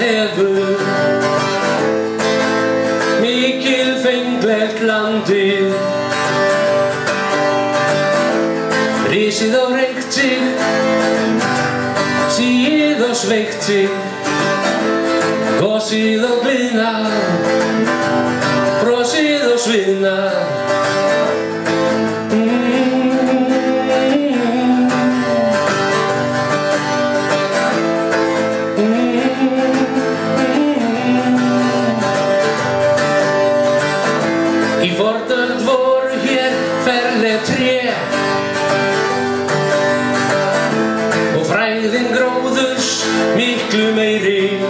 hefur mikil fenglegt landið. Rísið á reykti síð og sveikti gósið og glina miklu meiri.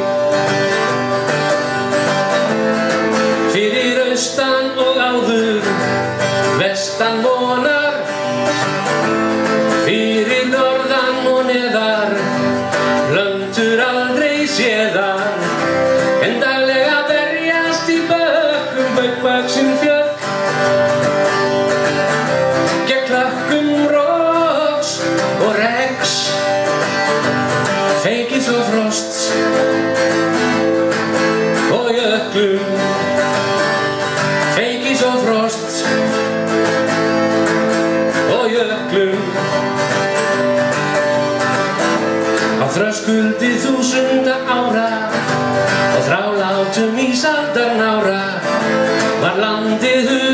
Fyrir austan og áður vestan vonar jöklum Á þröskuldi þúsunda ára og þrálátum ísaldarnára var landið hulið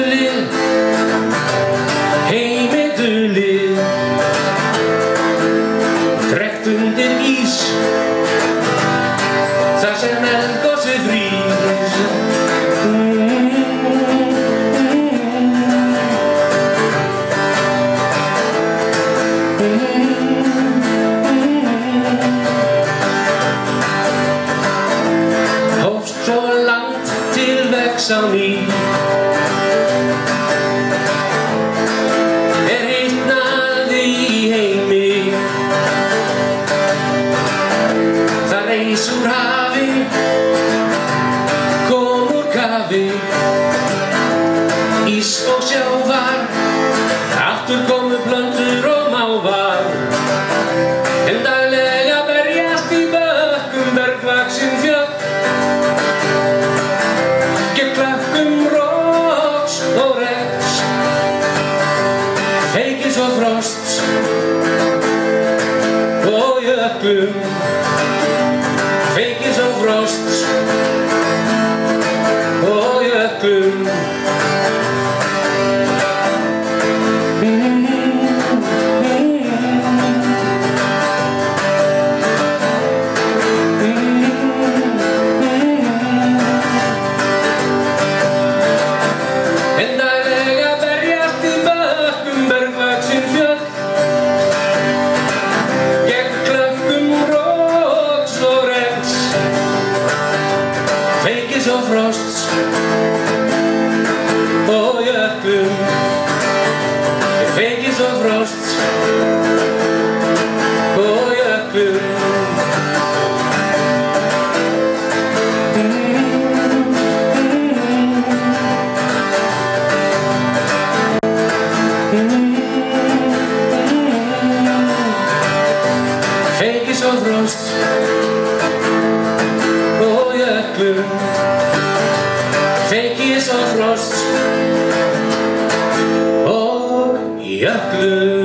Hófst svo land til vex á ný. Er hittnaði í heimi. Það reis úr hafi Kom úr kafi. Ís og sjávar Aftur komu og jöklum Feikis og frosts og jöklum Feikis og frosts og jöklum Feikis og frosts og jöklum Feikis og frost. Og jöklum Feikis og frost og jöklum